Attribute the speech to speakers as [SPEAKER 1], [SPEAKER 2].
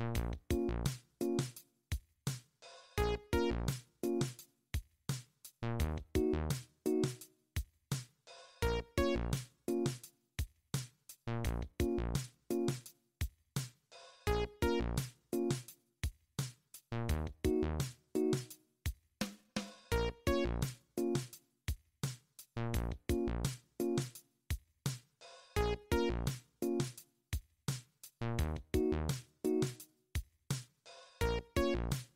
[SPEAKER 1] you you